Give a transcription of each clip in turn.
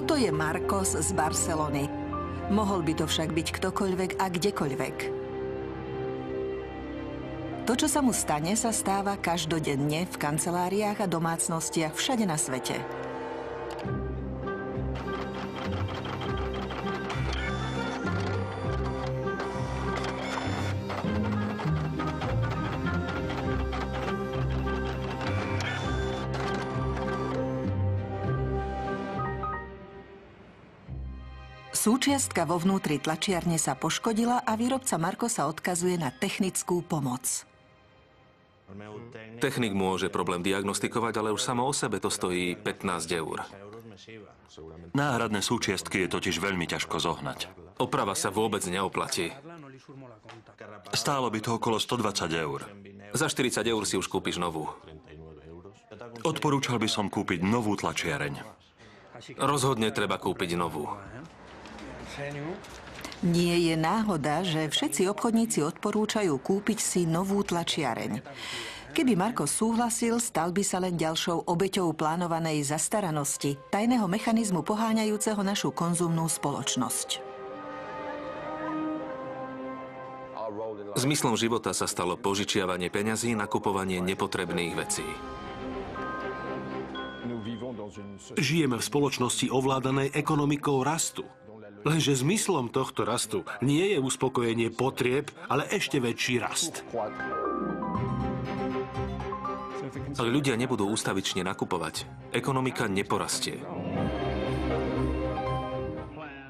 Toto je Marcos z Barcelony. Mohol by to však byť ktokoľvek a kdekoľvek. To, čo sa mu stane, sa stáva každodenne v kanceláriách a domácnostiach všade na svete. Súčiastka vo vnútri tlačiarne sa poškodila a výrobca Marko sa odkazuje na technickú pomoc. Technik môže problém diagnostikovať, ale už samo o sebe to stojí 15 eur. Náhradné súčiastky je totiž veľmi ťažko zohnať. Oprava sa vôbec neoplatí. Stálo by to okolo 120 eur. Za 40 eur si už kúpiš novú. Odporúčal by som kúpiť novú tlačiareň. Rozhodne treba kúpiť novú. Nie je náhoda, že všetci obchodníci odporúčajú kúpiť si novú tlačiareň. Keby Marko súhlasil, stal by sa len ďalšou obeťou plánovanej zastaranosti, tajného mechanizmu poháňajúceho našu konzumnú spoločnosť. Zmyslom života sa stalo požičiavanie peňazí na kupovanie nepotrebných vecí. Žijeme v spoločnosti ovládanej ekonomikou rastu. Lenže zmyslom tohto rastu nie je uspokojenie potrieb, ale ešte väčší rast. Ak ľudia nebudú ústavične nakupovať, ekonomika neporastie.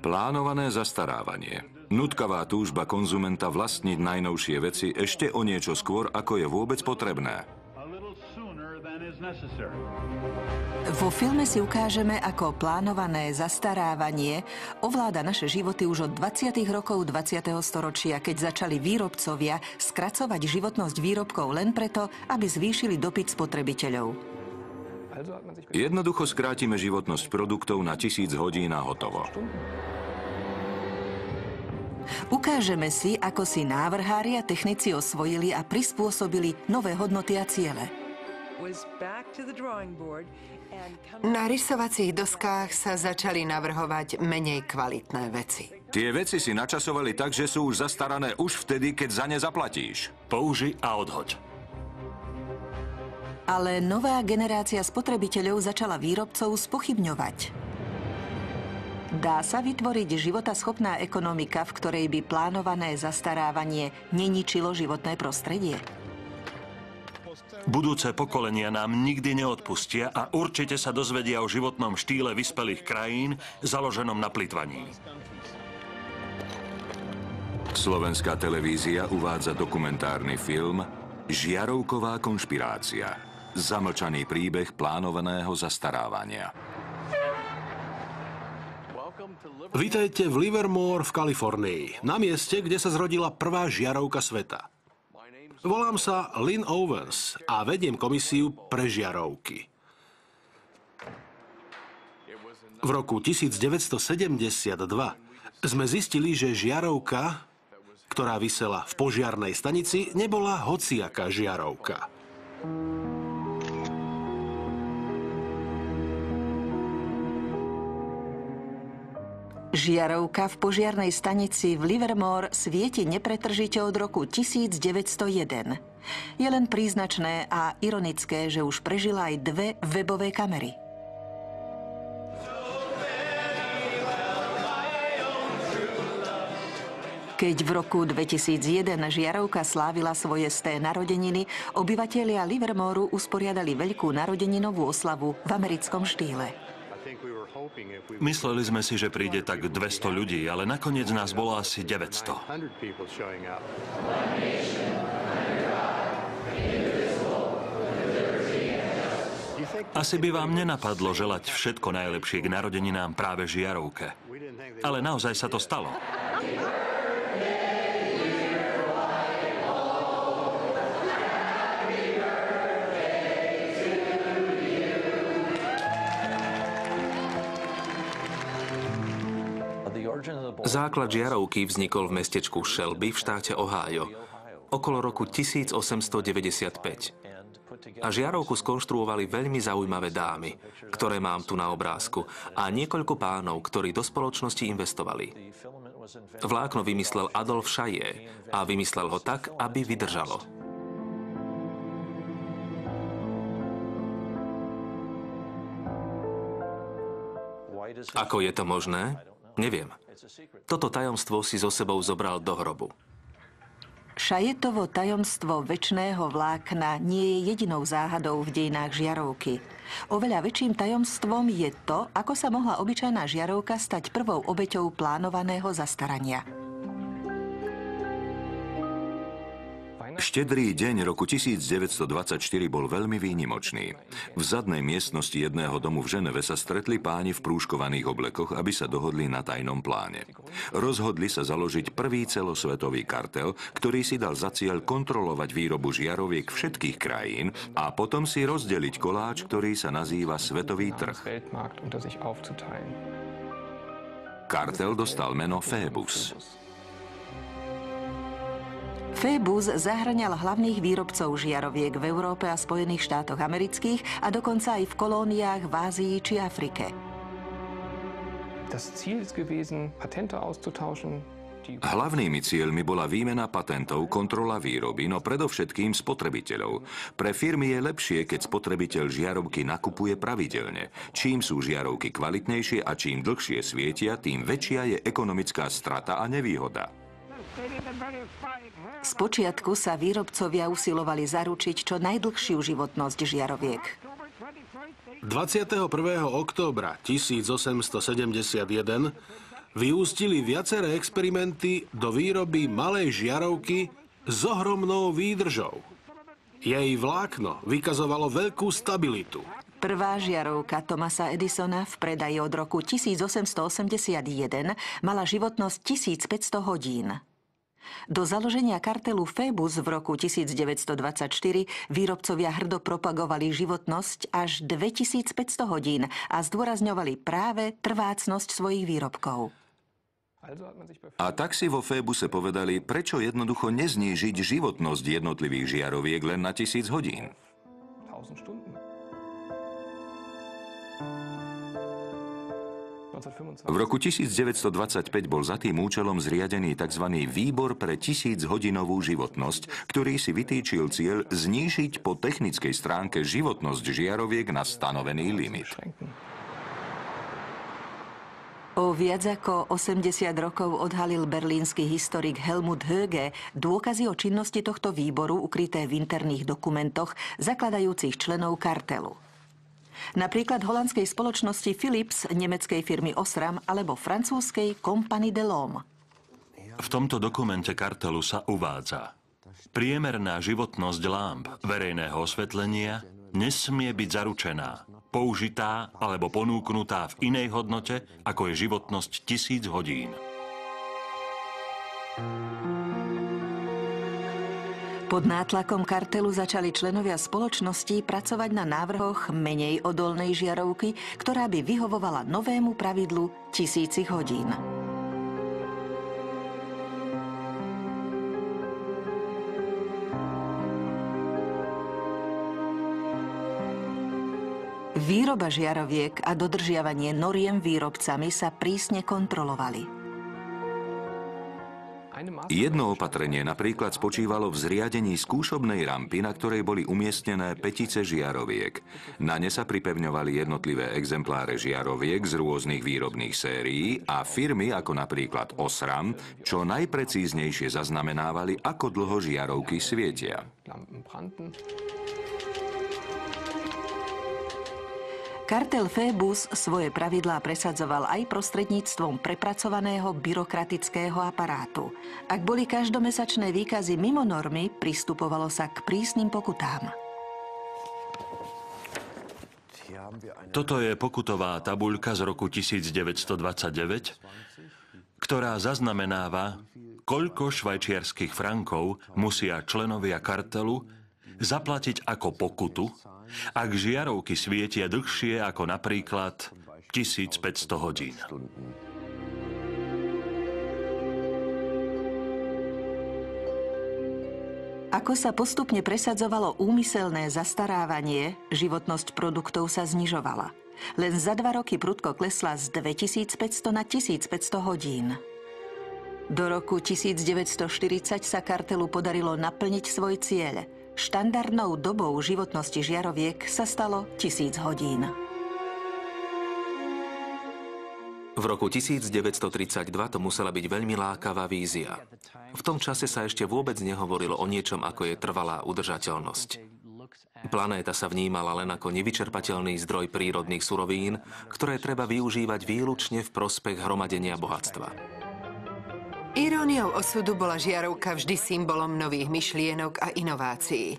Plánované zastarávanie. Nutkavá túžba konzumenta vlastniť najnovšie veci ešte o niečo skôr, ako je vôbec potrebné. Vo filme si ukážeme, ako plánované zastarávanie ovláda naše životy už od 20. rokov 20. storočia, keď začali výrobcovia skracovať životnosť výrobkov len preto, aby zvýšili dopyt spotrebiteľov. Jednoducho skrátime životnosť produktov na tisíc hodín a hotovo. Ukážeme si, ako si návrhári a technici osvojili a prispôsobili nové hodnoty a ciele. Na rysovacích doskách sa začali navrhovať menej kvalitné veci. Tie veci si načasovali tak, že sú už zastarané už vtedy, keď za ne zaplatíš. Použi a odhoď. Ale nová generácia spotrebiteľov začala výrobcov spochybňovať. Dá sa vytvoriť životaschopná ekonomika, v ktorej by plánované zastarávanie neničilo životné prostredie? Budúce pokolenia nám nikdy neodpustia a určite sa dozvedia o životnom štýle vyspelých krajín založenom na plitvaní. Slovenská televízia uvádza dokumentárny film Žiarovková konšpirácia. Zamlčaný príbeh plánovaného zastarávania. Vítajte v Livermore v Kalifornii, na mieste, kde sa zrodila prvá žiarovka sveta. Volám sa Lynn Owens a vediem komisiu pre žiarovky. V roku 1972 sme zistili, že žiarovka, ktorá vysela v požiarnej stanici, nebola hociaká žiarovka. Žiarovka v požiarnej stanici v Livermore svieti nepretržite od roku 1901. Je len príznačné a ironické, že už prežila aj dve webové kamery. Keď v roku 2001 Žiarovka slávila svoje sté narodeniny, obyvatelia Livermoreu usporiadali veľkú narodeninovú oslavu v americkom štýle. Mysleli sme si, že príde tak 200 ľudí, ale nakoniec nás bolo asi 900. Asi by vám nenapadlo želať všetko najlepšie k narodeninám práve žiarovke. Ale naozaj sa to stalo. Základ žiarovky vznikol v mestečku Shelby v štáte Ohio okolo roku 1895. A žiarovku skonštruovali veľmi zaujímavé dámy, ktoré mám tu na obrázku, a niekoľko pánov, ktorí do spoločnosti investovali. Vlákno vymyslel Adolf Šaje a vymyslel ho tak, aby vydržalo. Ako je to možné? Neviem. Toto tajomstvo si so sebou zobral do hrobu. Šajetovo tajomstvo väčšného vlákna nie je jedinou záhadou v dejinách žiarovky. Oveľa väčším tajomstvom je to, ako sa mohla obyčajná žiarovka stať prvou obeťou plánovaného zastarania. Štedrý deň roku 1924 bol veľmi výnimočný. V zadnej miestnosti jedného domu v Ženeve sa stretli páni v prúškovaných oblekoch, aby sa dohodli na tajnom pláne. Rozhodli sa založiť prvý celosvetový kartel, ktorý si dal za cieľ kontrolovať výrobu žiaroviek všetkých krajín a potom si rozdeliť koláč, ktorý sa nazýva Svetový trh. Kartel dostal meno Phoebus. Phoebus zahrňal hlavných výrobcov žiaroviek v Európe a Spojených štátoch amerických a dokonca aj v kolóniách v Ázii či Afrike. Hlavnými cieľmi bola výmena patentov, kontrola výroby, no predovšetkým spotrebiteľov. Pre firmy je lepšie, keď spotrebiteľ žiarovky nakupuje pravidelne. Čím sú žiarovky kvalitnejšie a čím dlhšie svietia, tým väčšia je ekonomická strata a nevýhoda. Spočiatku sa výrobcovia usilovali zaručiť čo najdlhšiu životnosť žiaroviek. 21. októbra 1871 vyústili viaceré experimenty do výroby malej žiarovky s ohromnou výdržou. Jej vlákno vykazovalo veľkú stabilitu. Prvá žiarovka Thomasa Edisona v predaji od roku 1881 mala životnosť 1500 hodín. Do založenia kartelu Phoebus v roku 1924 výrobcovia hrdo propagovali životnosť až 2500 hodín a zdôrazňovali práve trvácnosť svojich výrobkov. A tak si vo Fébuse povedali, prečo jednoducho neznížiť životnosť jednotlivých žiaroviek len na tisíc hodín. V roku 1925 bol za tým účelom zriadený tzv. Výbor pre tisíc-hodinovú životnosť, ktorý si vytýčil cieľ znížiť po technickej stránke životnosť žiaroviek na stanovený limit. O viac ako 80 rokov odhalil berlínsky historik Helmut Höge dôkazy o činnosti tohto výboru ukryté v interných dokumentoch zakladajúcich členov kartelu. Napríklad holandskej spoločnosti Philips, nemeckej firmy Osram alebo francúzskej Compagnie de l'Homme. V tomto dokumente kartelu sa uvádza Priemerná životnosť lámp verejného osvetlenia nesmie byť zaručená, použitá alebo ponúknutá v inej hodnote, ako je životnosť tisíc hodín. Pod nátlakom kartelu začali členovia spoločnosti pracovať na návrhoch menej odolnej žiarovky, ktorá by vyhovovala novému pravidlu tisícich hodín. Výroba žiaroviek a dodržiavanie noriem výrobcami sa prísne kontrolovali. Jedno opatrenie napríklad spočívalo v zriadení skúšobnej rampy, na ktorej boli umiestnené petice žiaroviek. Na ne sa pripevňovali jednotlivé exempláre žiaroviek z rôznych výrobných sérií a firmy ako napríklad Osram, čo najprecíznejšie zaznamenávali, ako dlho žiarovky svietia. Kartel Phoebus svoje pravidlá presadzoval aj prostredníctvom prepracovaného byrokratického aparátu. Ak boli každomesačné výkazy mimo normy, pristupovalo sa k prísnym pokutám. Toto je pokutová tabuľka z roku 1929, ktorá zaznamenáva, koľko švajčiarských frankov musia členovia kartelu zaplatiť ako pokutu ak žiarovky svietia dlhšie ako napríklad 1500 hodín. Ako sa postupne presadzovalo úmyselné zastarávanie, životnosť produktov sa znižovala. Len za dva roky prudko klesla z 2500 na 1500 hodín. Do roku 1940 sa kartelu podarilo naplniť svoj cieľ. Štandardnou dobou životnosti žiaroviek sa stalo 1000 hodín. V roku 1932 to musela byť veľmi lákavá vízia. V tom čase sa ešte vôbec nehovorilo o niečom, ako je trvalá udržateľnosť. Planéta sa vnímala len ako nevyčerpateľný zdroj prírodných surovín, ktoré treba využívať výlučne v prospech hromadenia bohatstva. Iróniou osudu bola žiarovka vždy symbolom nových myšlienok a inovácií.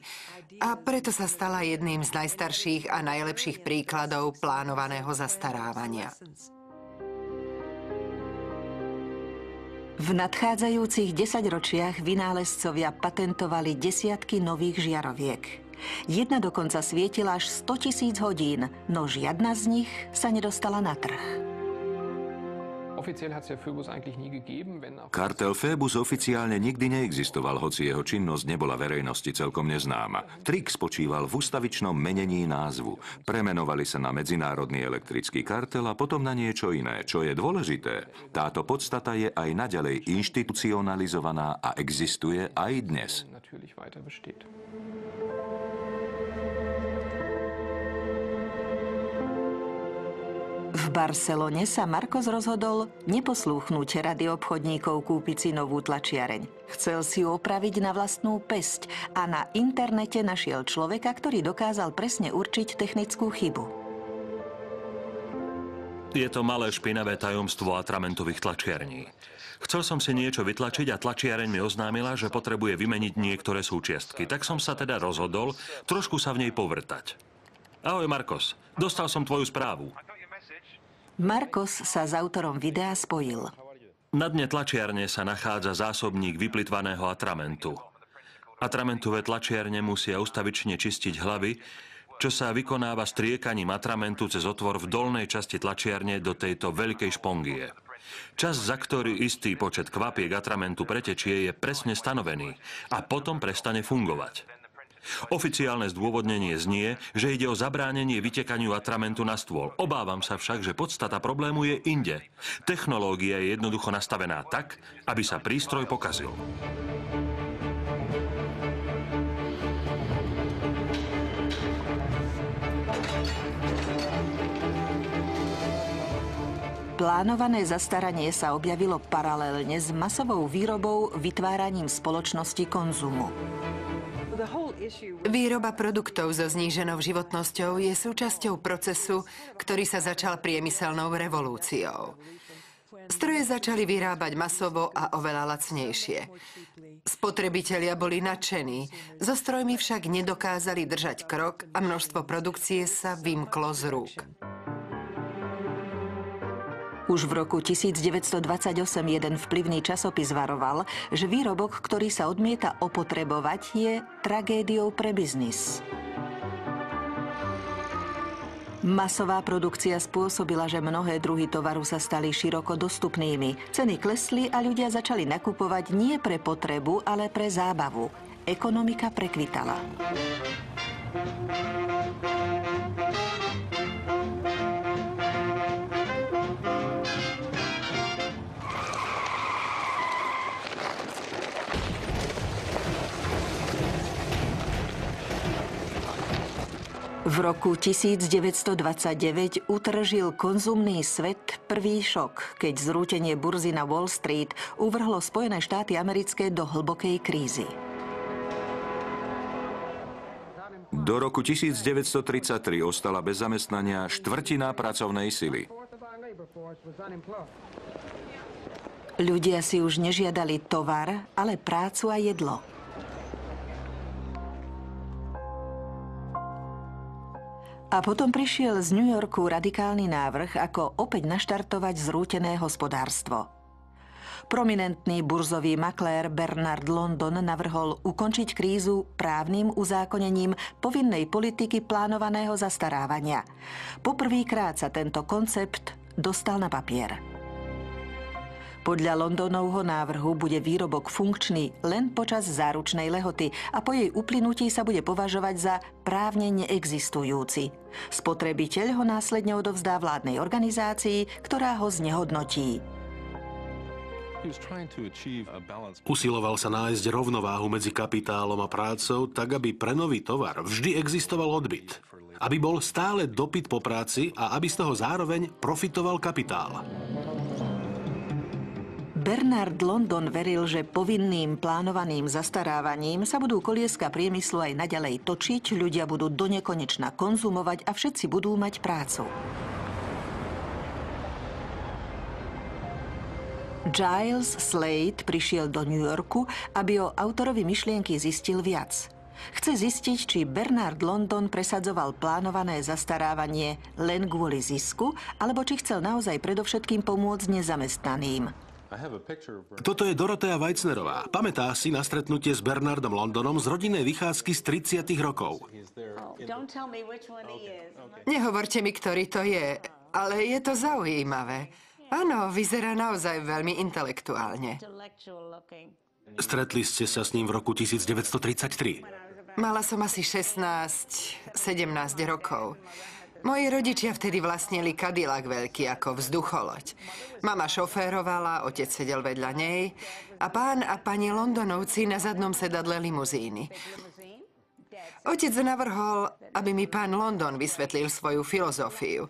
A preto sa stala jedným z najstarších a najlepších príkladov plánovaného zastarávania. V nadchádzajúcich desaťročiach vynálezcovia patentovali desiatky nových žiaroviek. Jedna dokonca svietila až 100 tisíc hodín, no žiadna z nich sa nedostala na trh. Kartel Phoebus oficiálne nikdy neexistoval, hoci jeho činnosť nebola verejnosti celkom neznáma. Trik spočíval v ustavičnom menení názvu. Premenovali sa na Medzinárodný elektrický kartel a potom na niečo iné. Čo je dôležité, táto podstata je aj naďalej inštitucionalizovaná a existuje aj dnes. V Barcelone sa Marcos rozhodol neposlúchnuť rady obchodníkov kúpiť si novú tlačiareň. Chcel si ju opraviť na vlastnú pesť a na internete našiel človeka, ktorý dokázal presne určiť technickú chybu. Je to malé špinavé tajomstvo atramentových tlačiarní. Chcel som si niečo vytlačiť a tlačiareň mi oznámila, že potrebuje vymeniť niektoré súčiastky. Tak som sa teda rozhodol trošku sa v nej povrtať. Ahoj Markos, dostal som tvoju správu. Marcos sa s autorom videa spojil. Na dne tlačiarne sa nachádza zásobník vyplitvaného atramentu. Atramentové tlačiarne musia ustavične čistiť hlavy, čo sa vykonáva striekaním atramentu cez otvor v dolnej časti tlačiarne do tejto veľkej špongie. Čas, za ktorý istý počet kvapiek atramentu pretečie, je presne stanovený a potom prestane fungovať. Oficiálne zdôvodnenie znie, že ide o zabránenie vytekaniu atramentu na stôl. Obávam sa však, že podstata problému je inde. Technológia je jednoducho nastavená tak, aby sa prístroj pokazil. Plánované zastaranie sa objavilo paralelne s masovou výrobou vytváraním spoločnosti konzumu. Výroba produktov so zníženou životnosťou je súčasťou procesu, ktorý sa začal priemyselnou revolúciou. Stroje začali vyrábať masovo a oveľa lacnejšie. Spotrebitelia boli nadšení, so strojmi však nedokázali držať krok a množstvo produkcie sa vymklo z rúk. Už v roku 1928 jeden vplyvný časopis varoval, že výrobok, ktorý sa odmieta opotrebovať, je tragédiou pre biznis. Masová produkcia spôsobila, že mnohé druhy tovaru sa stali široko dostupnými. Ceny klesli a ľudia začali nakupovať nie pre potrebu, ale pre zábavu. Ekonomika prekvitala. V roku 1929 utržil konzumný svet prvý šok, keď zrútenie burzy na Wall Street uvrhlo Spojené štáty americké do hlbokej krízy. Do roku 1933 ostala bez zamestnania štvrtina pracovnej sily. Ľudia si už nežiadali tovar, ale prácu a jedlo. A potom prišiel z New Yorku radikálny návrh, ako opäť naštartovať zrútené hospodárstvo. Prominentný burzový maklér Bernard London navrhol ukončiť krízu právnym uzákonením povinnej politiky plánovaného zastarávania. Poprvýkrát sa tento koncept dostal na papier. Podľa Londonovho návrhu bude výrobok funkčný len počas záručnej lehoty a po jej uplynutí sa bude považovať za právne neexistujúci. Spotrebiteľ ho následne odovzdá vládnej organizácii, ktorá ho znehodnotí. Usiloval sa nájsť rovnováhu medzi kapitálom a prácou, tak aby pre nový tovar vždy existoval odbyt. Aby bol stále dopyt po práci a aby z toho zároveň profitoval kapitál. Bernard London veril, že povinným plánovaným zastarávaním sa budú kolieska priemyslu aj naďalej točiť, ľudia budú donekonečna konzumovať a všetci budú mať prácu. Giles Slade prišiel do New Yorku, aby o autorovi myšlienky zistil viac. Chce zistiť, či Bernard London presadzoval plánované zastarávanie len kvôli zisku, alebo či chcel naozaj predovšetkým pomôcť nezamestnaným. Toto je Dorotea Weiznerová. Pamätá si na stretnutie s Bernardom Londonom z rodinnej vychádzky z 30. rokov. Nehovorte mi, ktorý to je, ale je to zaujímavé. Áno, vyzerá naozaj veľmi intelektuálne. Stretli ste sa s ním v roku 1933. Mala som asi 16, 17 rokov. Moji rodičia vtedy vlastnili Cadillac veľký ako vzducholoď. Mama šoférovala, otec sedel vedľa nej a pán a pani Londonovci na zadnom sedadle limuzíny. Otec navrhol, aby mi pán London vysvetlil svoju filozofiu.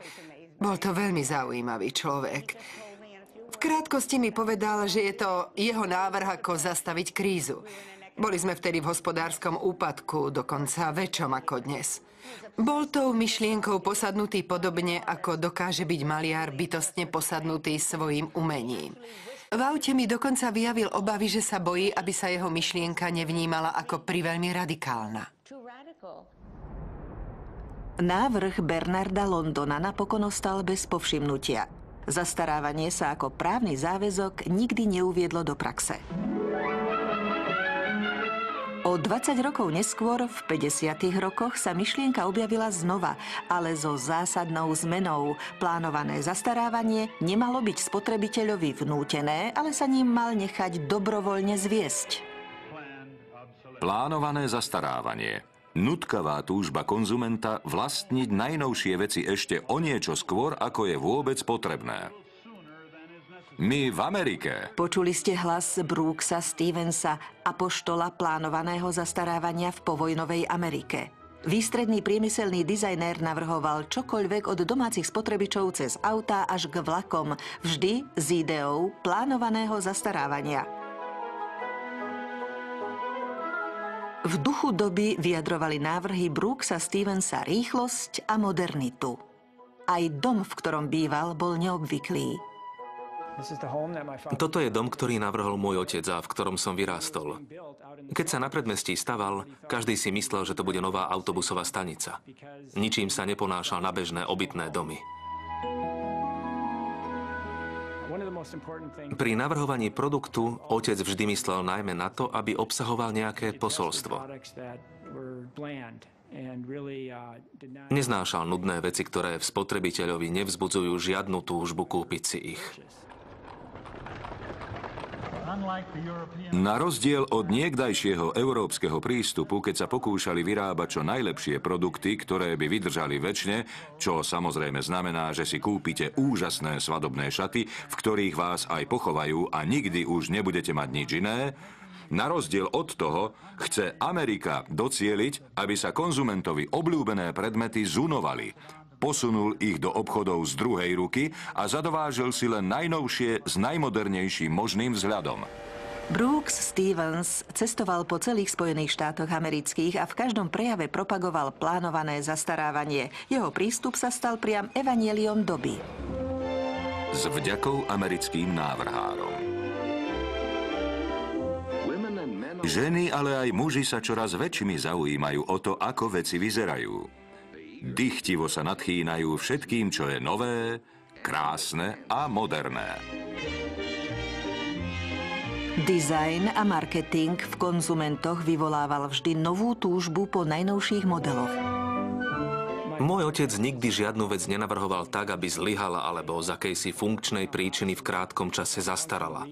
Bol to veľmi zaujímavý človek. V krátkosti mi povedal, že je to jeho návrh, ako zastaviť krízu. Boli sme vtedy v hospodárskom úpadku, dokonca väčšom ako dnes. Bol tou myšlienkou posadnutý podobne, ako dokáže byť maliar bytostne posadnutý svojim umením. V aute mi dokonca vyjavil obavy, že sa bojí, aby sa jeho myšlienka nevnímala ako priveľmi radikálna. Návrh Bernarda Londona napokon ostal bez povšimnutia. Zastarávanie sa ako právny záväzok nikdy neuviedlo do praxe. O 20 rokov neskôr, v 50. rokoch, sa myšlienka objavila znova, ale so zásadnou zmenou. Plánované zastarávanie nemalo byť spotrebiteľovi vnútené, ale sa ním mal nechať dobrovoľne zviesť. Plánované zastarávanie Nutkavá túžba konzumenta vlastniť najnovšie veci ešte o niečo skôr, ako je vôbec potrebné. My v Amerike. Počuli ste hlas Brooksa Stevensa, apoštola plánovaného zastarávania v povojnovej Amerike. Výstredný priemyselný dizajnér navrhoval čokoľvek od domácich spotrebičov cez autá až k vlakom, vždy s ideou plánovaného zastarávania. V duchu doby vyjadrovali návrhy Brooksa Stevensa rýchlosť a modernitu. Aj dom, v ktorom býval, bol neobvyklý. Toto je dom, ktorý navrhol môj otec a v ktorom som vyrástol. Keď sa na predmestí staval, každý si myslel, že to bude nová autobusová stanica. Ničím sa neponášal na bežné obytné domy. Pri navrhovaní produktu otec vždy myslel najmä na to, aby obsahoval nejaké posolstvo. Neznášal nudné veci, ktoré v spotrebiteľovi nevzbudzujú žiadnu túžbu kúpiť si ich. Na rozdiel od niekdajšieho európskeho prístupu, keď sa pokúšali vyrábať čo najlepšie produkty, ktoré by vydržali väčšine, čo samozrejme znamená, že si kúpite úžasné svadobné šaty, v ktorých vás aj pochovajú a nikdy už nebudete mať nič iné, na rozdiel od toho chce Amerika docieliť, aby sa konzumentovi obľúbené predmety zunovali, posunul ich do obchodov z druhej ruky a zadovážil si len najnovšie s najmodernejším možným vzhľadom. Brooks Stevens cestoval po celých Spojených štátoch amerických a v každom prejave propagoval plánované zastarávanie. Jeho prístup sa stal priam evanieliom doby. S vďakou americkým návrhárom. Ženy, ale aj muži sa čoraz väčšimi zaujímajú o to, ako veci vyzerajú. Dychtivo sa nadchýnajú všetkým, čo je nové, krásne a moderné. Design a marketing v konzumentoch vyvolával vždy novú túžbu po najnovších modeloch. Môj otec nikdy žiadnu vec nenavrhoval tak, aby zlyhala alebo z akejsi funkčnej príčiny v krátkom čase zastarala.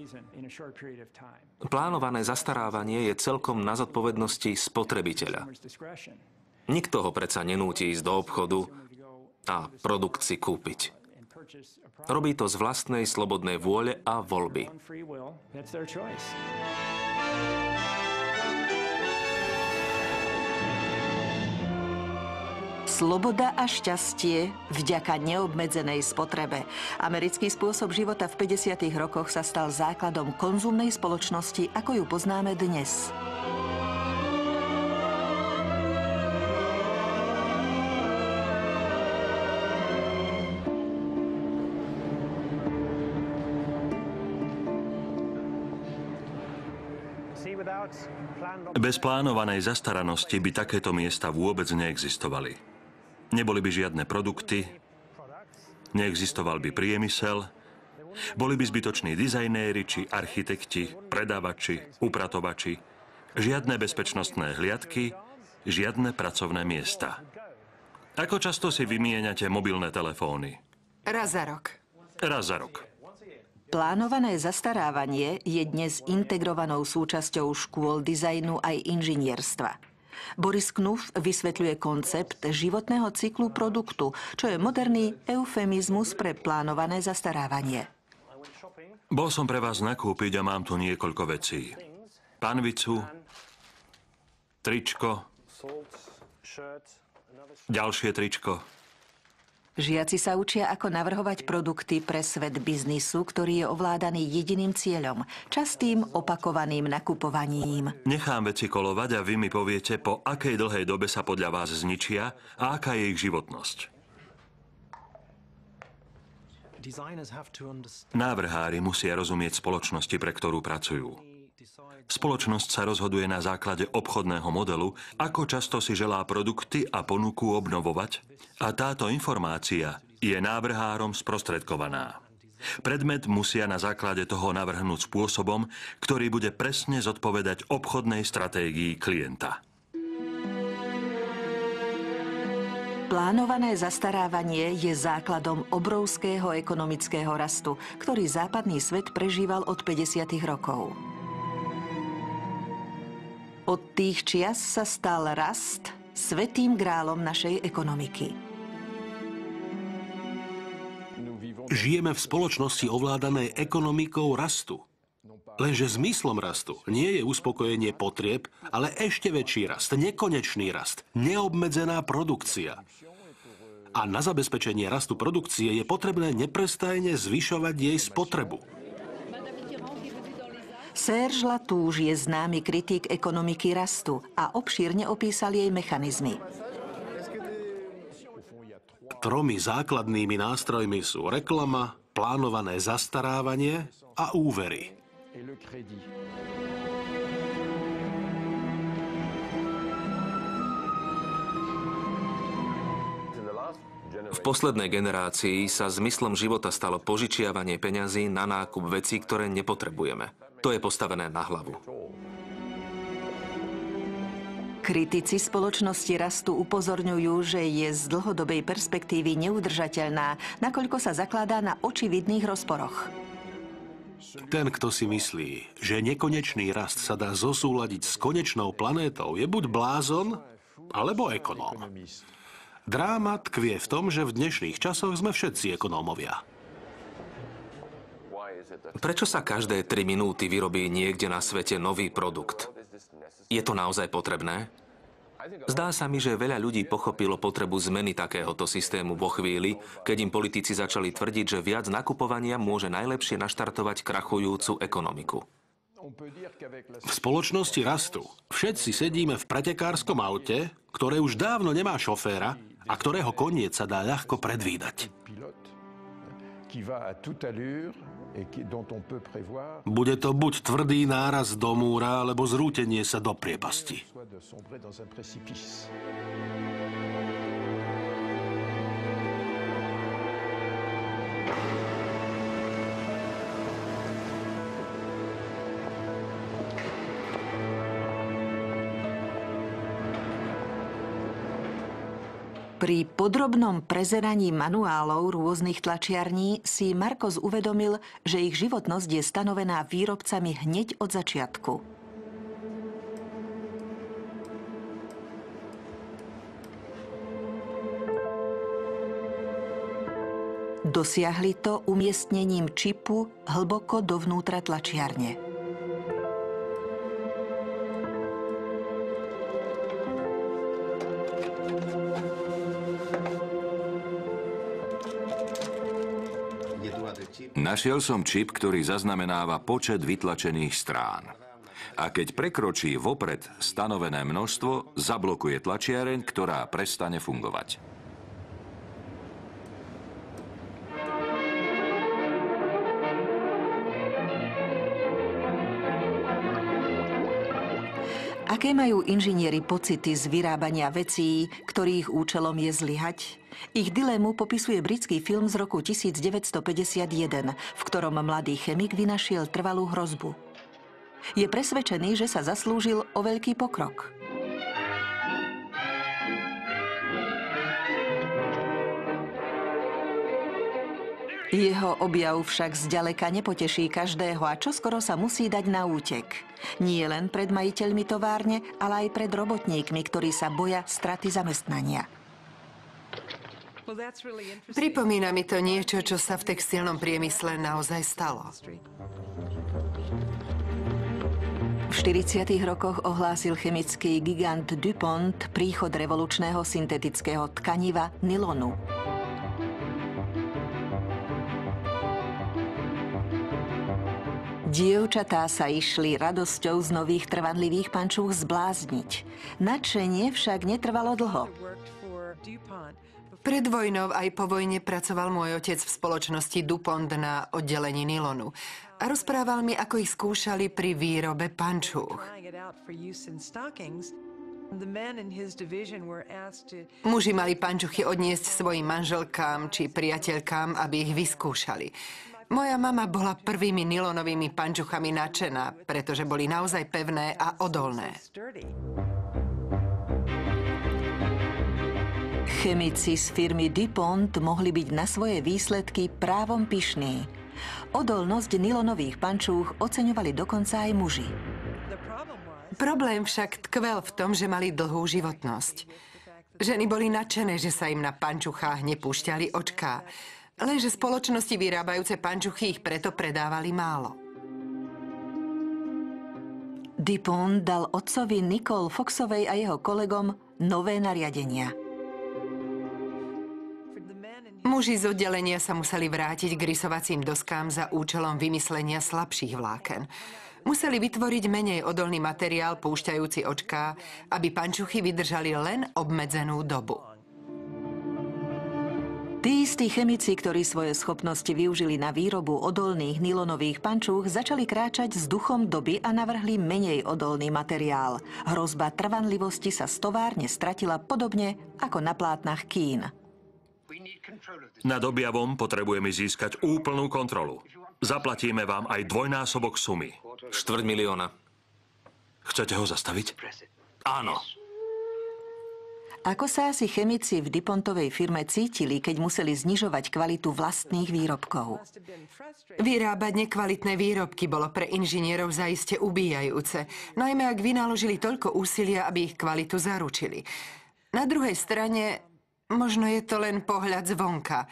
Plánované zastarávanie je celkom na zodpovednosti spotrebiteľa. Nikto ho predsa nenúti ísť do obchodu a produkt si kúpiť. Robí to z vlastnej slobodnej vôle a voľby. Sloboda a šťastie vďaka neobmedzenej spotrebe. Americký spôsob života v 50. rokoch sa stal základom konzumnej spoločnosti, ako ju poznáme dnes. Bez plánovanej zastaranosti by takéto miesta vôbec neexistovali. Neboli by žiadne produkty, neexistoval by priemysel, boli by zbytoční dizajnéri či architekti, predávači, upratovači, žiadne bezpečnostné hliadky, žiadne pracovné miesta. Ako často si vymieňate mobilné telefóny? Raz za rok. Raz za rok. Plánované zastarávanie je dnes integrovanou súčasťou škôl dizajnu aj inžinierstva. Boris Knuf vysvetľuje koncept životného cyklu produktu, čo je moderný eufemizmus pre plánované zastarávanie. Bol som pre vás nakúpiť a mám tu niekoľko vecí. Panvicu, tričko, ďalšie tričko, Žiaci sa učia, ako navrhovať produkty pre svet biznisu, ktorý je ovládaný jediným cieľom, častým opakovaným nakupovaním. Nechám veci kolovať a vy mi poviete, po akej dlhej dobe sa podľa vás zničia a aká je ich životnosť. Návrhári musia rozumieť spoločnosti, pre ktorú pracujú. Spoločnosť sa rozhoduje na základe obchodného modelu, ako často si želá produkty a ponuku obnovovať a táto informácia je návrhárom sprostredkovaná. Predmet musia na základe toho navrhnúť spôsobom, ktorý bude presne zodpovedať obchodnej stratégii klienta. Plánované zastarávanie je základom obrovského ekonomického rastu, ktorý západný svet prežíval od 50. rokov. Od tých čias sa stal rast svetým grálom našej ekonomiky. Žijeme v spoločnosti ovládanej ekonomikou rastu. Lenže zmyslom rastu nie je uspokojenie potrieb, ale ešte väčší rast, nekonečný rast, neobmedzená produkcia. A na zabezpečenie rastu produkcie je potrebné neprestajne zvyšovať jej spotrebu. Serge Latouche je známy kritik ekonomiky rastu a obšírne opísal jej mechanizmy. Tromi základnými nástrojmi sú reklama, plánované zastarávanie a úvery. V poslednej generácii sa zmyslom života stalo požičiavanie peňazí na nákup vecí, ktoré nepotrebujeme. To je postavené na hlavu. Kritici spoločnosti rastu upozorňujú, že je z dlhodobej perspektívy neudržateľná, nakoľko sa zakladá na očividných rozporoch. Ten, kto si myslí, že nekonečný rast sa dá zosúľadiť s konečnou planétou, je buď blázon, alebo ekonóm. Dráma tkvie v tom, že v dnešných časoch sme všetci ekonómovia. Prečo sa každé 3 minúty vyrobí niekde na svete nový produkt? Je to naozaj potrebné? Zdá sa mi, že veľa ľudí pochopilo potrebu zmeny takéhoto systému vo chvíli, keď im politici začali tvrdiť, že viac nakupovania môže najlepšie naštartovať krachujúcu ekonomiku. V spoločnosti rastu všetci sedíme v pretekárskom aute, ktoré už dávno nemá šoféra a ktorého koniec sa dá ľahko predvídať. Bude to buď tvrdý náraz do múra, alebo zrútenie sa do priepasti. Podrobnom prezeraní manuálov rôznych tlačiarní si Marcos uvedomil, že ich životnosť je stanovená výrobcami hneď od začiatku. Dosiahli to umiestnením čipu hlboko dovnútra tlačiarne. Našiel som čip, ktorý zaznamenáva počet vytlačených strán. A keď prekročí vopred stanovené množstvo, zablokuje tlačiareň, ktorá prestane fungovať. Aké majú inžinieri pocity z vyrábania vecí, ktorých účelom je zlyhať? Ich dilemu popisuje britský film z roku 1951, v ktorom mladý chemik vynašiel trvalú hrozbu. Je presvedčený, že sa zaslúžil o veľký pokrok. Jeho objav však zďaleka nepoteší každého a čoskoro sa musí dať na útek. Nie len pred majiteľmi továrne, ale aj pred robotníkmi, ktorí sa boja straty zamestnania. Pripomína mi to niečo, čo sa v textilnom priemysle naozaj stalo. V 40. rokoch ohlásil chemický gigant DuPont príchod revolučného syntetického tkaniva nylonu. Dievčatá sa išli radosťou z nových trvanlivých pančúch zblázniť. Nadšenie však netrvalo dlho. Pred vojnou aj po vojne pracoval môj otec v spoločnosti DuPont na oddelení nylonu. A rozprával mi, ako ich skúšali pri výrobe pančúch. Muži mali pančuchy odniesť svojim manželkám či priateľkám, aby ich vyskúšali. Moja mama bola prvými nylonovými pančuchami nadšená, pretože boli naozaj pevné a odolné. Chemici z firmy DuPont mohli byť na svoje výsledky právom pyšní. Odolnosť nylonových pančúch oceňovali dokonca aj muži. Problém však tkvel v tom, že mali dlhú životnosť. Ženy boli nadšené, že sa im na pančuchách nepúšťali očká. Lenže spoločnosti vyrábajúce pančuchy ich preto predávali málo. Dupont dal otcovi Nicole Foxovej a jeho kolegom nové nariadenia. Muži z oddelenia sa museli vrátiť k rysovacím doskám za účelom vymyslenia slabších vláken. Museli vytvoriť menej odolný materiál púšťajúci očká, aby pančuchy vydržali len obmedzenú dobu. Tí istí chemici, ktorí svoje schopnosti využili na výrobu odolných nylonových pančúch, začali kráčať s duchom doby a navrhli menej odolný materiál. Hrozba trvanlivosti sa stovárne stratila podobne ako na plátnach kín. Nad objavom potrebujeme získať úplnú kontrolu. Zaplatíme vám aj dvojnásobok sumy. Štvrť milióna. Chcete ho zastaviť? Áno. Ako sa asi chemici v Dipontovej firme cítili, keď museli znižovať kvalitu vlastných výrobkov? Vyrábať nekvalitné výrobky bolo pre inžinierov zaiste ubíjajúce, najmä ak vynaložili toľko úsilia, aby ich kvalitu zaručili. Na druhej strane, možno je to len pohľad zvonka.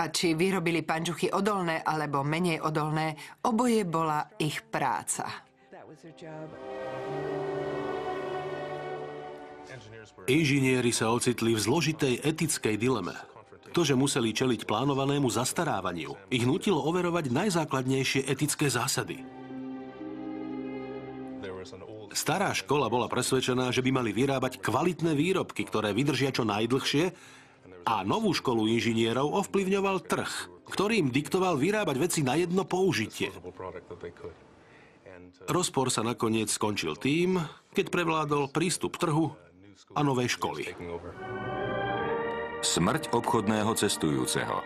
A či vyrobili pančuchy odolné alebo menej odolné, oboje bola ich práca. Inžinieri sa ocitli v zložitej etickej dileme. To, že museli čeliť plánovanému zastarávaniu, ich nutilo overovať najzákladnejšie etické zásady. Stará škola bola presvedčená, že by mali vyrábať kvalitné výrobky, ktoré vydržia čo najdlhšie a novú školu inžinierov ovplyvňoval trh, ktorým diktoval vyrábať veci na jedno použitie. Rozpor sa nakoniec skončil tým, keď prevládol prístup trhu a novej školy. Smrť obchodného cestujúceho.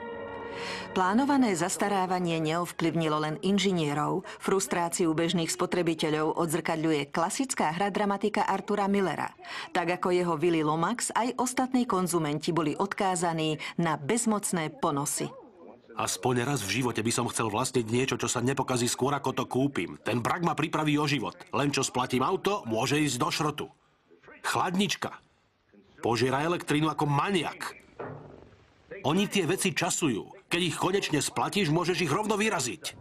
Plánované zastarávanie neovplyvnilo len inžinierov. Frustráciu bežných spotrebiteľov odzrkadľuje klasická hra dramatika Artura Millera. Tak ako jeho Willy Lomax, aj ostatní konzumenti boli odkázaní na bezmocné ponosy. Aspoň raz v živote by som chcel vlastniť niečo, čo sa nepokazí skôr ako to kúpim. Ten brak ma pripraví o život. Len čo splatím auto, môže ísť do šrotu. Chladnička. Požiera elektrínu ako maniak. Oni tie veci časujú. Keď ich konečne splatíš, môžeš ich rovno vyraziť.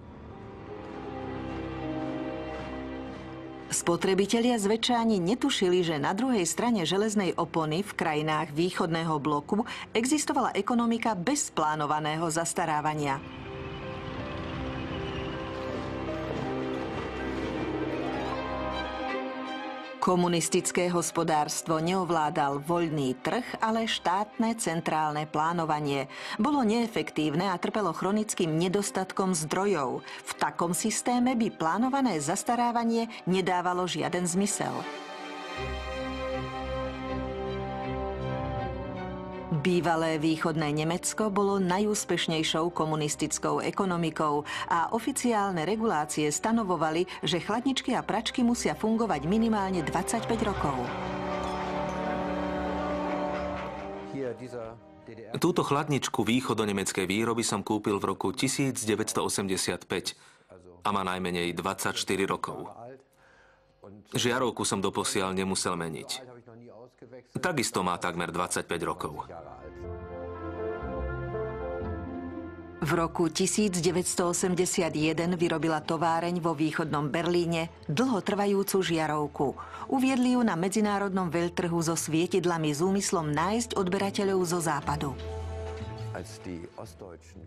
Spotrebitelia zväčša ani netušili, že na druhej strane železnej opony v krajinách východného bloku existovala ekonomika bez plánovaného zastarávania. Komunistické hospodárstvo neovládal voľný trh, ale štátne centrálne plánovanie. Bolo neefektívne a trpelo chronickým nedostatkom zdrojov. V takom systéme by plánované zastarávanie nedávalo žiaden zmysel. Bývalé východné Nemecko bolo najúspešnejšou komunistickou ekonomikou a oficiálne regulácie stanovovali, že chladničky a pračky musia fungovať minimálne 25 rokov. Túto chladničku východonemeckej výroby som kúpil v roku 1985 a má najmenej 24 rokov. Žiarovku som doposiaľ nemusel meniť. Takisto má takmer 25 rokov. V roku 1981 vyrobila továreň vo východnom Berlíne dlhotrvajúcu žiarovku. Uviedli ju na medzinárodnom veľtrhu so svietidlami s úmyslom nájsť odberateľov zo západu.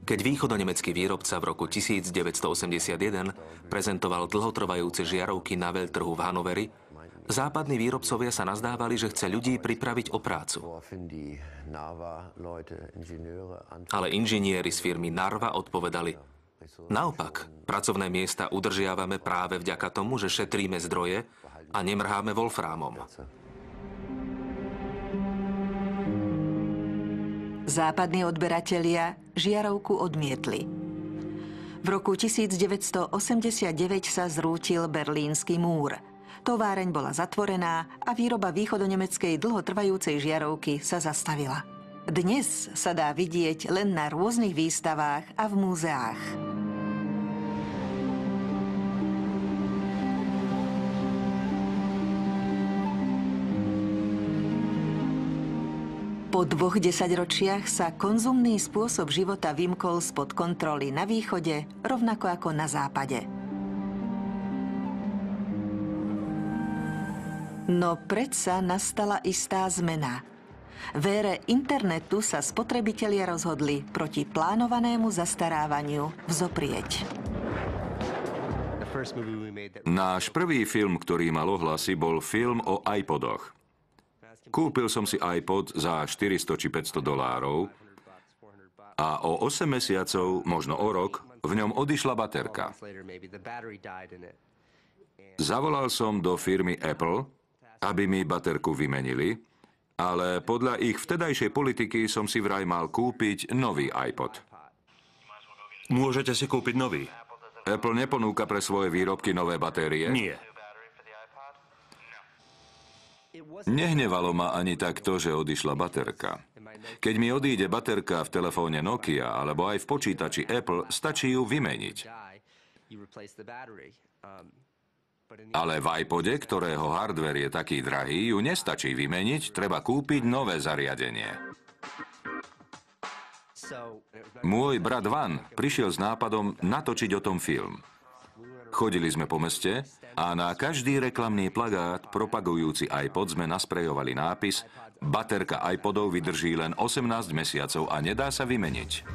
Keď východonemecký výrobca v roku 1981 prezentoval dlhotrvajúce žiarovky na veľtrhu v Hanoveri, Západní výrobcovia sa nazdávali, že chce ľudí pripraviť o prácu. Ale inžinieri z firmy Narva odpovedali, naopak, pracovné miesta udržiavame práve vďaka tomu, že šetríme zdroje a nemrháme wolframom. Západní odberatelia žiarovku odmietli. V roku 1989 sa zrútil Berlínsky múr – Továreň bola zatvorená a výroba východonemeckej dlhotrvajúcej žiarovky sa zastavila. Dnes sa dá vidieť len na rôznych výstavách a v múzeách. Po dvoch desaťročiach sa konzumný spôsob života vymkol spod kontroly na východe, rovnako ako na západe. No predsa nastala istá zmena. V ére internetu sa spotrebitelia rozhodli proti plánovanému zastarávaniu vzoprieť. Náš prvý film, ktorý mal ohlasy, bol film o iPodoch. Kúpil som si iPod za 400 či 500 dolárov a o 8 mesiacov, možno o rok, v ňom odišla baterka. Zavolal som do firmy Apple aby mi baterku vymenili, ale podľa ich vtedajšej politiky som si vraj mal kúpiť nový iPod. Môžete si kúpiť nový. Apple neponúka pre svoje výrobky nové batérie? Nie. Nehnevalo ma ani tak to, že odišla baterka. Keď mi odíde baterka v telefóne Nokia alebo aj v počítači Apple, stačí ju vymeniť. Ale v iPode, ktorého hardware je taký drahý, ju nestačí vymeniť, treba kúpiť nové zariadenie. Môj brat Van prišiel s nápadom natočiť o tom film. Chodili sme po meste a na každý reklamný plagát propagujúci iPod sme nasprejovali nápis Baterka iPodov vydrží len 18 mesiacov a nedá sa vymeniť.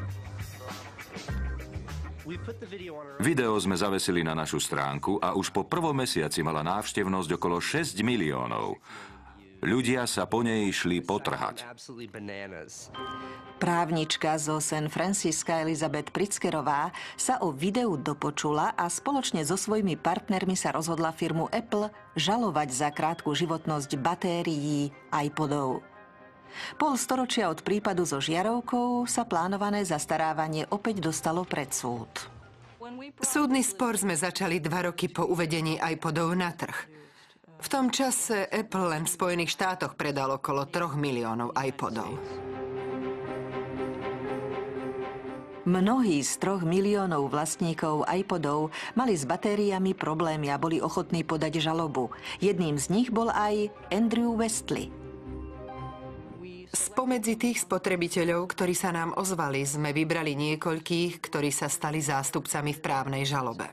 Video sme zavesili na našu stránku a už po prvom mesiaci mala návštevnosť okolo 6 miliónov. Ľudia sa po nej išli potrhať. Právnička zo San Francisca Elizabeth Pritzkerová sa o videu dopočula a spoločne so svojimi partnermi sa rozhodla firmu Apple žalovať za krátku životnosť batérií iPodov. Pol storočia od prípadu so žiarovkou sa plánované zastarávanie opäť dostalo pred súd. Súdny spor sme začali dva roky po uvedení iPodov na trh. V tom čase Apple len v Spojených štátoch predal okolo 3 miliónov iPodov. Mnohí z troch miliónov vlastníkov iPodov mali s batériami problémy a boli ochotní podať žalobu. Jedným z nich bol aj Andrew Westley. Spomedzi tých spotrebiteľov, ktorí sa nám ozvali, sme vybrali niekoľkých, ktorí sa stali zástupcami v právnej žalobe.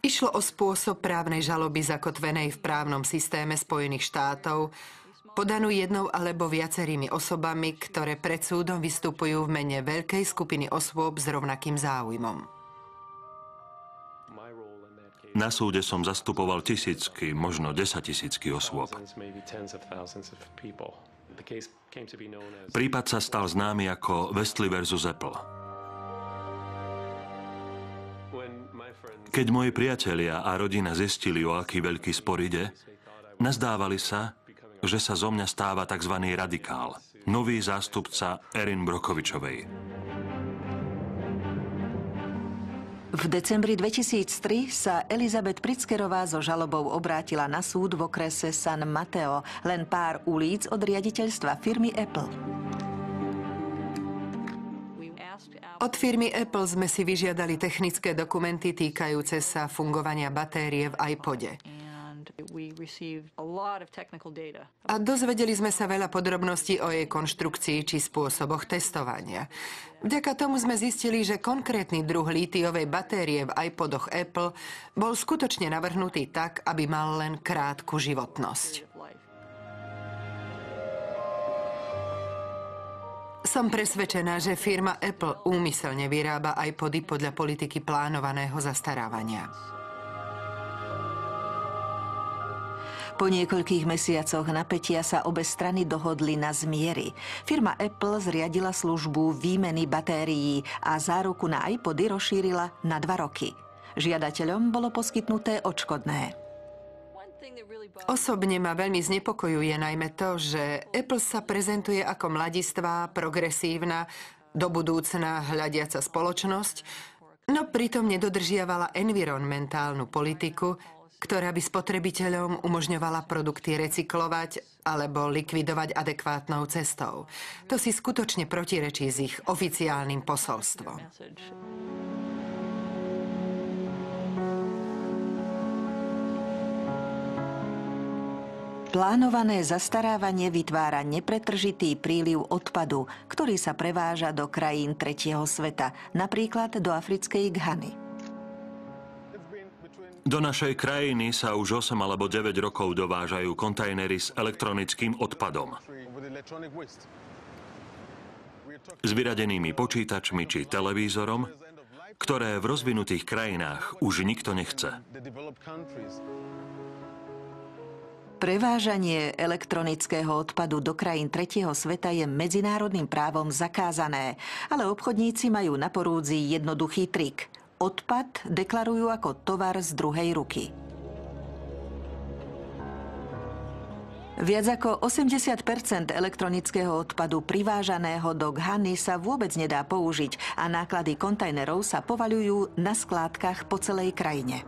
Išlo o spôsob právnej žaloby zakotvenej v právnom systéme Spojených štátov, podanú jednou alebo viacerými osobami, ktoré pred súdom vystupujú v mene veľkej skupiny osôb s rovnakým záujmom. Na súde som zastupoval tisícky, možno desatisícky osôb. Prípad sa stal známy ako Westley versus Apple. Keď moji priatelia a rodina zistili, o aký veľký spor ide, nazdávali sa, že sa zo mňa stáva tzv. radikál, nový zástupca Erin Brokovičovej. V decembri 2003 sa Elizabeth Pritzkerová so žalobou obrátila na súd v okrese San Mateo, len pár ulic od riaditeľstva firmy Apple. Od firmy Apple sme si vyžiadali technické dokumenty týkajúce sa fungovania batérie v iPode. A dozvedeli sme sa veľa podrobností o jej konštrukcii či spôsoboch testovania. Vďaka tomu sme zistili, že konkrétny druh lítiovej batérie v iPodoch Apple bol skutočne navrhnutý tak, aby mal len krátku životnosť. Som presvedčená, že firma Apple úmyselne vyrába iPody podľa politiky plánovaného zastarávania. Po niekoľkých mesiacoch napätia sa obe strany dohodli na zmiery. Firma Apple zriadila službu výmeny batérií a záruku na iPody rozšírila na dva roky. Žiadateľom bolo poskytnuté odškodné. Osobne ma veľmi znepokojuje najmä to, že Apple sa prezentuje ako mladistvá, progresívna, do budúcna hľadiaca spoločnosť, no pritom nedodržiavala environmentálnu politiku, ktorá by spotrebiteľom umožňovala produkty recyklovať alebo likvidovať adekvátnou cestou. To si skutočne protirečí s ich oficiálnym posolstvom. Plánované zastarávanie vytvára nepretržitý príliv odpadu, ktorý sa preváža do krajín tretieho sveta, napríklad do africkej Ghany. Do našej krajiny sa už 8 alebo 9 rokov dovážajú kontajnery s elektronickým odpadom. S vyradenými počítačmi či televízorom, ktoré v rozvinutých krajinách už nikto nechce. Prevážanie elektronického odpadu do krajín tretieho sveta je medzinárodným právom zakázané, ale obchodníci majú na porúdzi jednoduchý trik. Odpad deklarujú ako tovar z druhej ruky. Viac ako 80% elektronického odpadu privážaného do Ghany sa vôbec nedá použiť a náklady kontajnerov sa povaľujú na skládkach po celej krajine.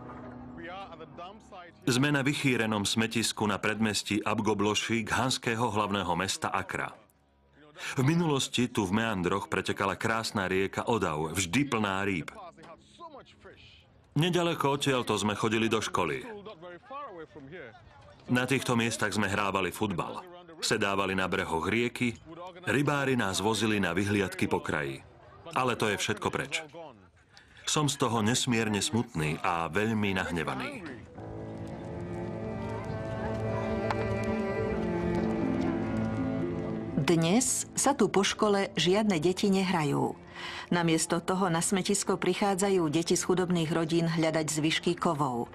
Sme na vychýrenom smetisku na predmestí Abgobloši ghanského hlavného mesta Akra. V minulosti tu v meandroch pretekala krásna rieka Odav, vždy plná rýb. Nedaleko odtiaľto sme chodili do školy. Na týchto miestach sme hrávali futbal. Sedávali na brehoch rieky, rybári nás vozili na vyhliadky po kraji. Ale to je všetko preč. Som z toho nesmierne smutný a veľmi nahnevaný. Dnes sa tu po škole žiadne deti nehrajú. Namiesto toho na smetisko prichádzajú deti z chudobných rodín hľadať zvyšky kovov.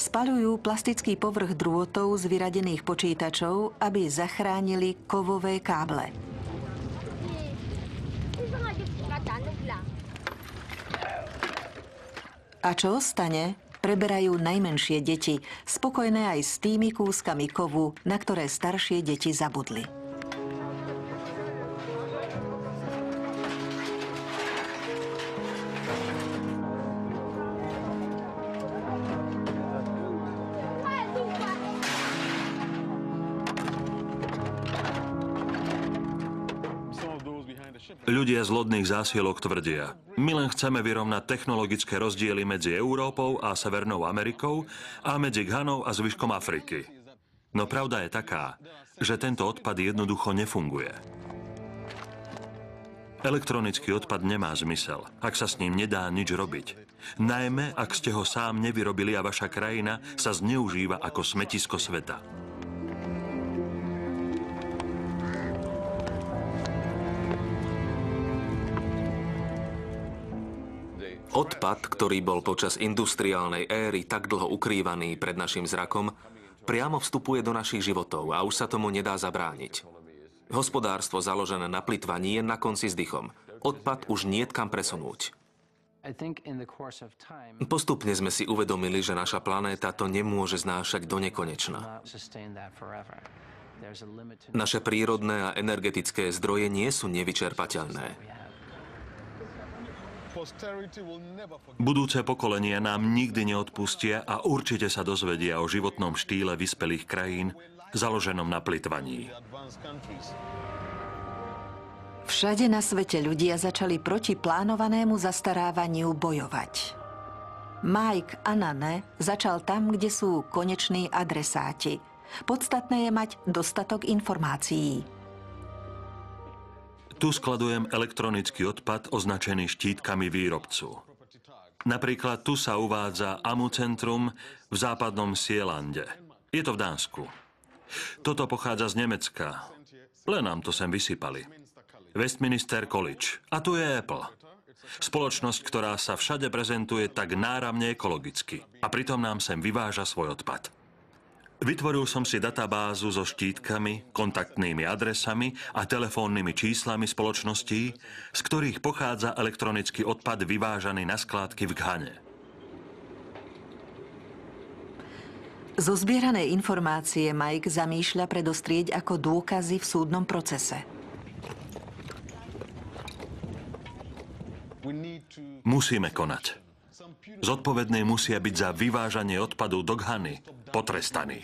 Spalujú plastický povrch drôtov z vyradených počítačov, aby zachránili kovové káble. A čo ostane? preberajú najmenšie deti, spokojné aj s tými kúskami kovu, na ktoré staršie deti zabudli. Z lodných zásielok tvrdia, my len chceme vyrovnať technologické rozdiely medzi Európou a Severnou Amerikou a medzi Ghanou a zvyškom Afriky. No pravda je taká, že tento odpad jednoducho nefunguje. Elektronický odpad nemá zmysel, ak sa s ním nedá nič robiť. Najmä, ak ste ho sám nevyrobili a vaša krajina sa zneužíva ako smetisko sveta. Odpad, ktorý bol počas industriálnej éry tak dlho ukrývaný pred našim zrakom, priamo vstupuje do našich životov a už sa tomu nedá zabrániť. Hospodárstvo založené na plitvaní je na konci s dychom. Odpad už niet kam presunúť. Postupne sme si uvedomili, že naša planéta to nemôže znášať do nekonečna. Naše prírodné a energetické zdroje nie sú nevyčerpateľné. Budúce pokolenia nám nikdy neodpustia a určite sa dozvedia o životnom štýle vyspelých krajín založenom na plitvaní. Všade na svete ľudia začali proti plánovanému zastarávaniu bojovať. Mike Anane začal tam, kde sú koneční adresáti. Podstatné je mať dostatok informácií. Tu skladujem elektronický odpad označený štítkami výrobcu. Napríklad tu sa uvádza AMU centrum v západnom Sielande. Je to v Dánsku. Toto pochádza z Nemecka. Len nám to sem vysypali. Westminster College. A tu je Apple. Spoločnosť, ktorá sa všade prezentuje tak náramne ekologicky. A pritom nám sem vyváža svoj odpad. Vytvoril som si databázu so štítkami, kontaktnými adresami a telefónnymi číslami spoločností, z ktorých pochádza elektronický odpad vyvážaný na skládky v Ghane. Zo zbierané informácie Mike zamýšľa predostrieť ako dôkazy v súdnom procese. Musíme konať. Zodpovední musia byť za vyvážanie odpadu do Ghany potrestaní.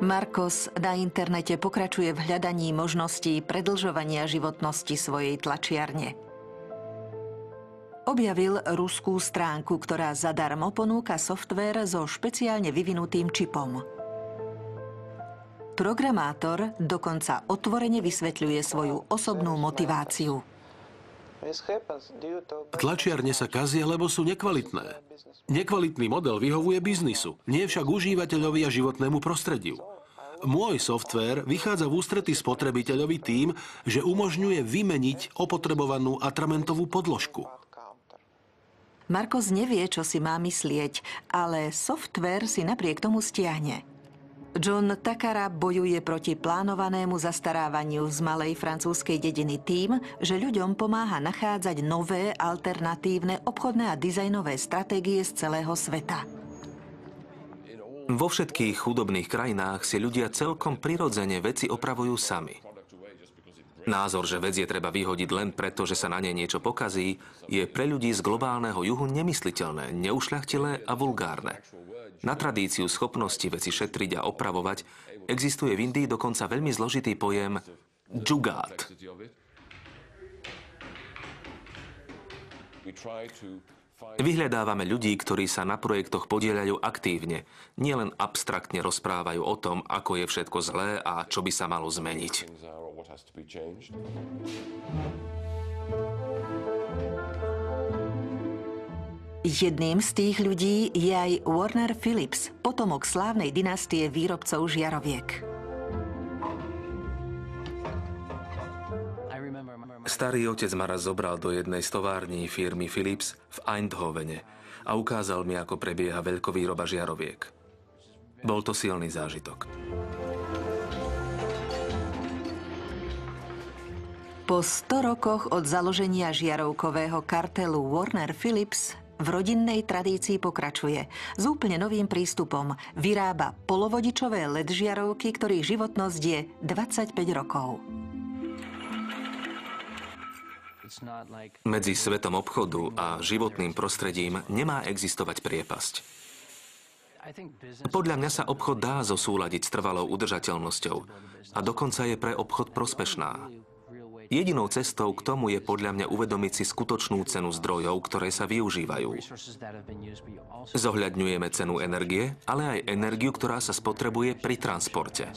Marcos na internete pokračuje v hľadaní možností predlžovania životnosti svojej tlačiarne. Objavil ruskú stránku, ktorá zadarmo ponúka softvér so špeciálne vyvinutým čipom. Programátor dokonca otvorene vysvetľuje svoju osobnú motiváciu. Tlačiarne sa kazia, lebo sú nekvalitné. Nekvalitný model vyhovuje biznisu, nie však užívateľovi a životnému prostrediu. Môj softvér vychádza v ústrety spotrebiteľovi tým, že umožňuje vymeniť opotrebovanú atramentovú podložku. Markos nevie, čo si má myslieť, ale softvér si napriek tomu stiahne. John Takara bojuje proti plánovanému zastarávaniu z malej francúzskej dediny tým, že ľuďom pomáha nachádzať nové, alternatívne obchodné a dizajnové stratégie z celého sveta. Vo všetkých chudobných krajinách si ľudia celkom prirodzene veci opravujú sami. Názor, že vec je treba vyhodiť len preto, že sa na nej niečo pokazí, je pre ľudí z globálneho juhu nemysliteľné, neušľachtilé a vulgárne. Na tradíciu schopnosti veci šetriť a opravovať existuje v Indii dokonca veľmi zložitý pojem džugát. Vyhľadávame ľudí, ktorí sa na projektoch podielajú aktívne, nielen abstraktne rozprávajú o tom, ako je všetko zlé a čo by sa malo zmeniť. Jedným z tých ľudí je aj Warner Phillips, potomok slávnej dynastie výrobcov žiaroviek. Starý otec ma raz zobral do jednej z tovární firmy Philips v Eindhovene a ukázal mi, ako prebieha veľkovýroba žiaroviek. Bol to silný zážitok. Po 100 rokoch od založenia žiarovkového kartelu Warner Philips v rodinnej tradícii pokračuje. S úplne novým prístupom vyrába polovodičové LED žiarovky, ktorých životnosť je 25 rokov. Medzi svetom obchodu a životným prostredím nemá existovať priepasť. Podľa mňa sa obchod dá zosúľadiť s trvalou udržateľnosťou a dokonca je pre obchod prospešná. Jedinou cestou k tomu je podľa mňa uvedomiť si skutočnú cenu zdrojov, ktoré sa využívajú. Zohľadňujeme cenu energie, ale aj energiu, ktorá sa spotrebuje pri transporte.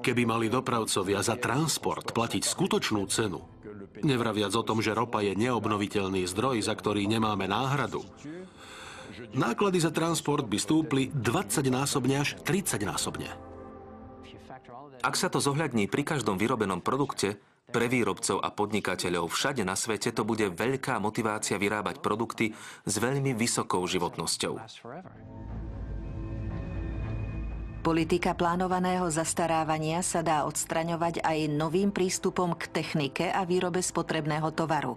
Keby mali dopravcovia za transport platiť skutočnú cenu, nevraviac o tom, že ropa je neobnoviteľný zdroj, za ktorý nemáme náhradu, náklady za transport by stúpli 20-násobne až 30-násobne. Ak sa to zohľadní pri každom vyrobenom produkte, pre výrobcov a podnikateľov všade na svete to bude veľká motivácia vyrábať produkty s veľmi vysokou životnosťou. Politika plánovaného zastarávania sa dá odstraňovať aj novým prístupom k technike a výrobe spotrebného tovaru.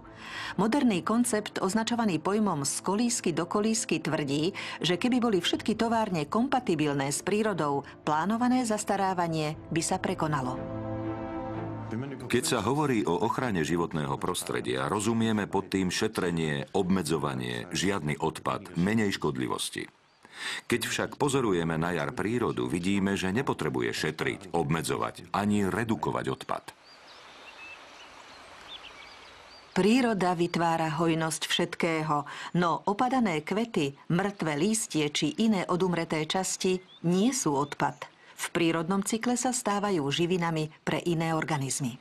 Moderný koncept, označovaný pojmom z kolísky do kolísky, tvrdí, že keby boli všetky továrne kompatibilné s prírodou, plánované zastarávanie by sa prekonalo. Keď sa hovorí o ochrane životného prostredia, rozumieme pod tým šetrenie, obmedzovanie, žiadny odpad, menej škodlivosti. Keď však pozorujeme na jar prírodu, vidíme, že nepotrebuje šetriť, obmedzovať ani redukovať odpad. Príroda vytvára hojnosť všetkého, no opadané kvety, mŕtve lístie či iné odumreté časti nie sú odpad. V prírodnom cykle sa stávajú živinami pre iné organizmy.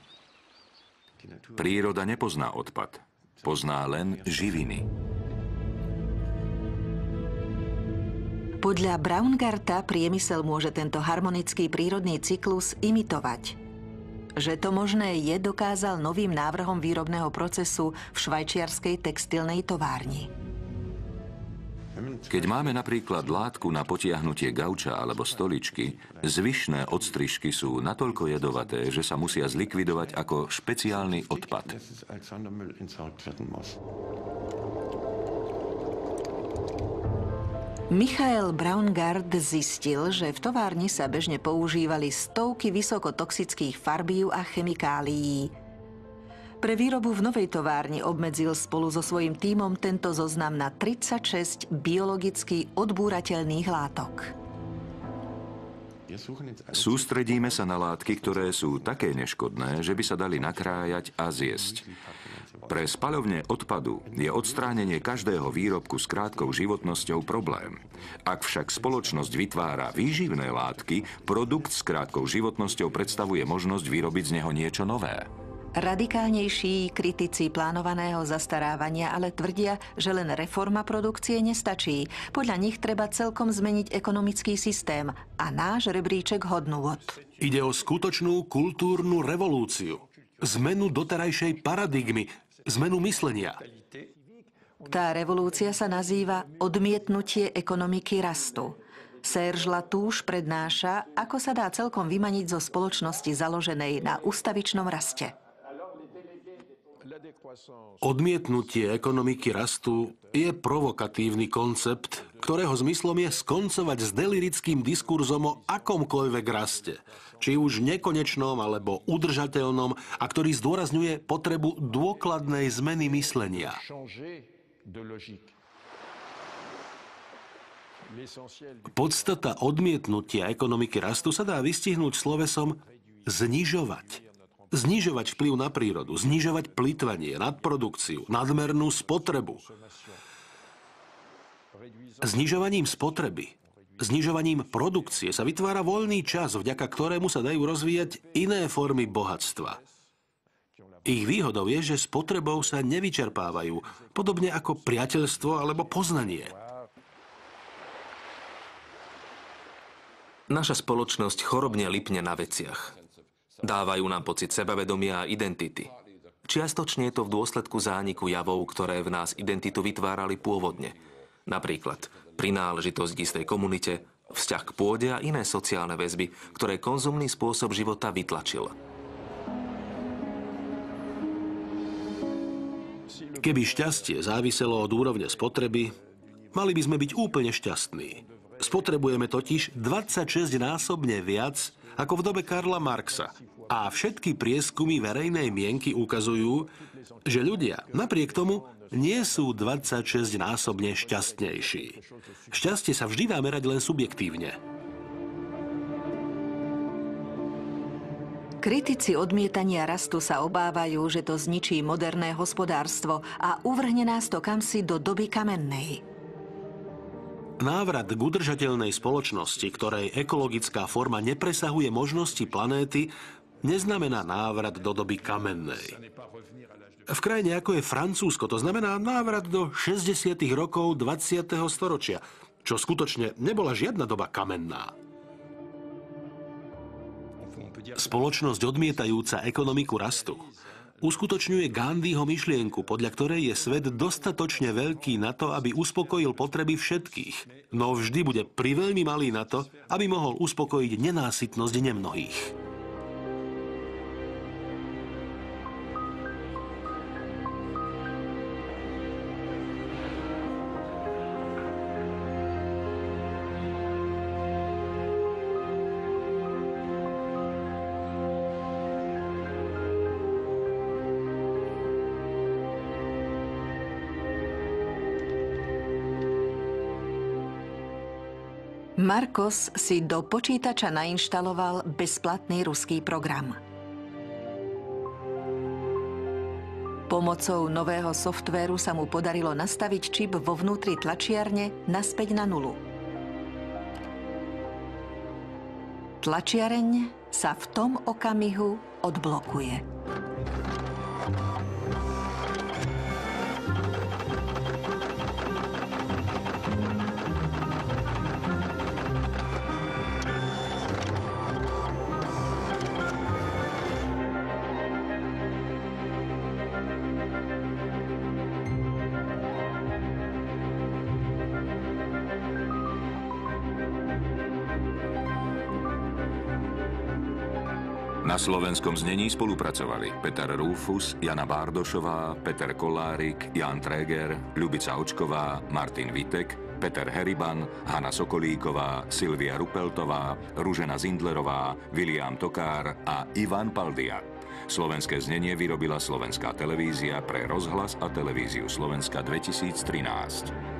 Príroda nepozná odpad, pozná len živiny. Podľa Braungarta priemysel môže tento harmonický prírodný cyklus imitovať. Že to možné je, dokázal novým návrhom výrobného procesu v švajčiarskej textilnej továrni. Keď máme napríklad látku na potiahnutie gauča alebo stoličky, zvyšné odstrižky sú natoľko jedovaté, že sa musia zlikvidovať ako špeciálny odpad. Michael Braungard zistil, že v továrni sa bežne používali stovky vysokotoxických farbív a chemikálií. Pre výrobu v novej továrni obmedzil spolu so svojím tímom tento zoznam na 36 biologicky odbúrateľných látok. Sústredíme sa na látky, ktoré sú také neškodné, že by sa dali nakrájať a zjesť. Pre spaľovne odpadu je odstránenie každého výrobku s krátkou životnosťou problém. Ak však spoločnosť vytvára výživné látky, produkt s krátkou životnosťou predstavuje možnosť vyrobiť z neho niečo nové. Radikálnejší kritici plánovaného zastarávania ale tvrdia, že len reforma produkcie nestačí. Podľa nich treba celkom zmeniť ekonomický systém a náš rebríček hodnôt. Ide o skutočnú kultúrnu revolúciu. Zmenu doterajšej paradigmy, zmenu myslenia. Tá revolúcia sa nazýva odmietnutie ekonomiky rastu. Serge Latouche prednáša, ako sa dá celkom vymaniť zo spoločnosti založenej na ustavičnom raste. Odmietnutie ekonomiky rastu je provokatívny koncept, ktorého zmyslom je skoncovať s delirickým diskurzom o akomkoľvek raste, či už nekonečnom alebo udržateľnom, a ktorý zdôrazňuje potrebu dôkladnej zmeny myslenia. Podstata odmietnutia ekonomiky rastu sa dá vystihnúť slovesom znižovať. Znižovať vplyv na prírodu, znižovať plýtvanie, nadprodukciu, nadmernú spotrebu. Znižovaním spotreby, znižovaním produkcie sa vytvára voľný čas, vďaka ktorému sa dajú rozvíjať iné formy bohatstva. Ich výhodou je, že spotrebou sa nevyčerpávajú, podobne ako priateľstvo alebo poznanie. Naša spoločnosť chorobne lipne na veciach. Dávajú nám pocit sebavedomia a identity. Čiastočne je to v dôsledku zániku javov, ktoré v nás identitu vytvárali pôvodne. Napríklad prináležitosť k istej komunite, vzťah k pôde a iné sociálne väzby, ktoré konzumný spôsob života vytlačil. Keby šťastie záviselo od úrovne spotreby, mali by sme byť úplne šťastní. Spotrebujeme totiž 26 násobne viac ako v dobe Karla Marxa. A všetky prieskumy verejnej mienky ukazujú, že ľudia napriek tomu nie sú 26 násobne šťastnejší. Šťastie sa vždy dá merať len subjektívne. Kritici odmietania rastu sa obávajú, že to zničí moderné hospodárstvo a uvrhne nás to kamsi do doby kamennej. Návrat k udržateľnej spoločnosti, ktorej ekologická forma nepresahuje možnosti planéty, neznamená návrat do doby kamennej. V krajine ako je Francúzsko to znamená návrat do 60. rokov 20. storočia, čo skutočne nebola žiadna doba kamenná. Spoločnosť odmietajúca ekonomiku rastu uskutočňuje Gandhiho myšlienku, podľa ktorej je svet dostatočne veľký na to, aby uspokojil potreby všetkých, no vždy bude priveľmi malý na to, aby mohol uspokojiť nenásytnosť nemnohých. Marcos si do počítača nainštaloval bezplatný ruský program. Pomocou nového softvéru sa mu podarilo nastaviť čip vo vnútri tlačiarne naspäť na nulu. Tlačiareň sa v tom okamihu odblokuje. Slovenskom znení spolupracovali Peter Rúfus, Jana Bárdošová, Peter Kolárik, Jan Tréger, Ľubica Očková, Martin Vitek, Peter Heriban, Hanna Sokolíková, Silvia Rupeltová, Ružena Zindlerová, William Tokár a Ivan Paldia. Slovenské znenie vyrobila Slovenská televízia pre rozhlas a televíziu Slovenska 2013.